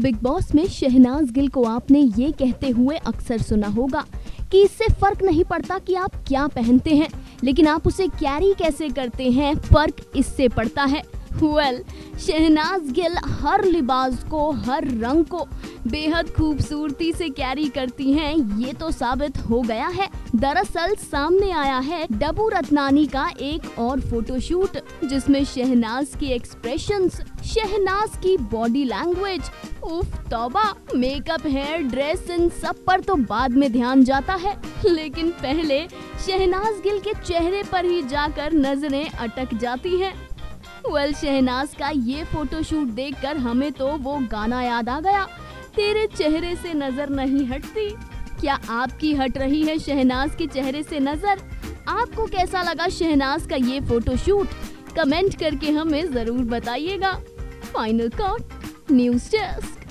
Big boss में शहनाज गिल को आपने ये कहते हुए अक्सर सुना होगा कि इससे फ़र्क नहीं पड़ता कि आप क्या पहनते हैं, लेकिन आप उसे कैरी कैसे करते हैं, फ़र्क इससे पड़ता है। वेल शहनाज गिल हर लिबास को, हर रंग को बेहद खूबसूरती से कैरी करती हैं। ये तो साबित हो गया है। दरअसल सामने आया है डबू रत्नानी का एक और फोटोशूट जिसमें शहनाज की एक्सप्रेशंस शहनाज की बॉडी लैंग्वेज उफ, तौबा मेकअप हेयर ड्रेस इन सब पर तो बाद में ध्यान जाता है। लेकिन पहले शहनाज गिल के चेहरे पर ही जाकर नज़रें अटक जाती हैं। वेल शहनाज का ये फोटोशूट देखकर हमें तो वो गाना याद आ गया। तेरे चेहरे से नज़र नहीं हटती। क्या आपकी हट रही है शहनाज के चेहरे से नज़र? आपको कैसा लगा शहनाज का ये फोटोशूट कमेंट करके हमें ज़रूर बताइएगा। Final cot news desk